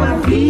Ela vive.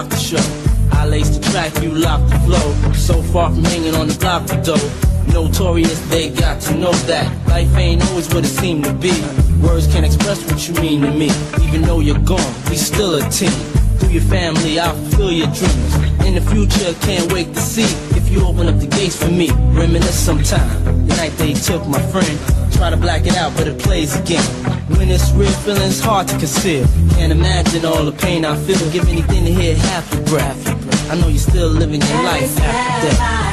after show. I lace the track, you lock the flow. So far from hanging on the block of dough. Notorious, they got to know that life ain't always what it seemed to be. Words can't express what you mean to me. Even though you're gone, we still a team. Through your family, I'll fulfill your dreams. In the future, can't wait to see if you open up the gates for me. Reminisce sometime. The night they took my friend try to black it out, but it plays again. When it's real, feeling's hard to conceal. Can't imagine all the pain I feel. Give anything to hear half a breath. I know you're still living your life after death.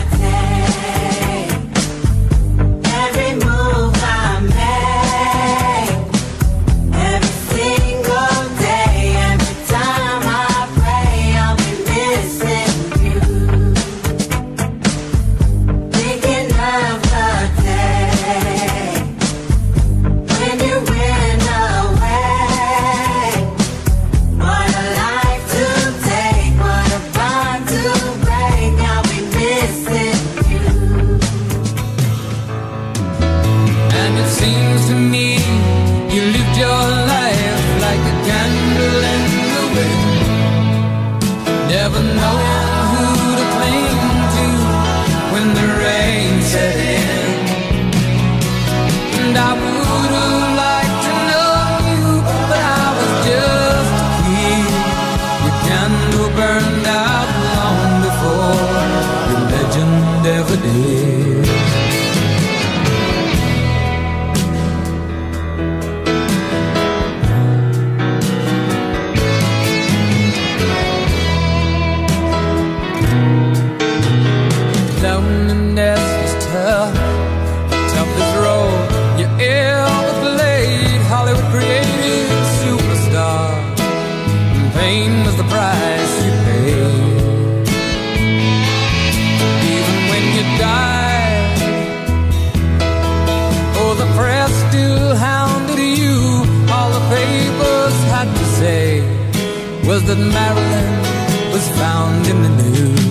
that Marilyn was found in the news,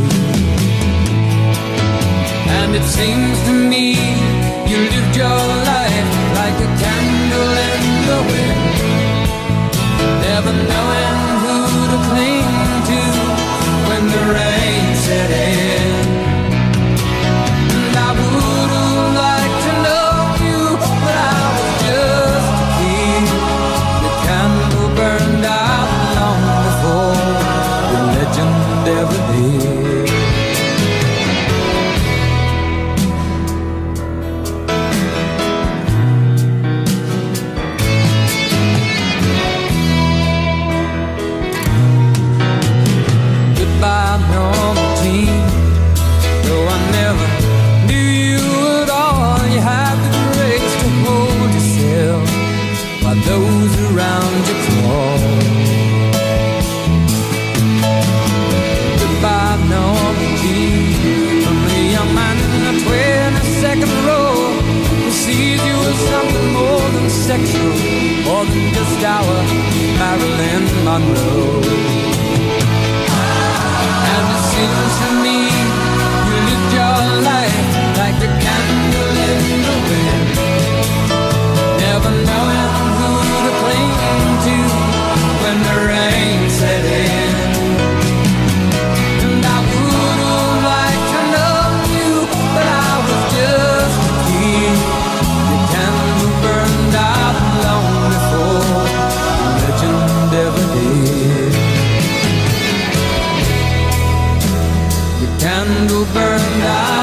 And it seems to me coffee dust Marilyn Monroe. And it seems to me you lived your life. candle burned out.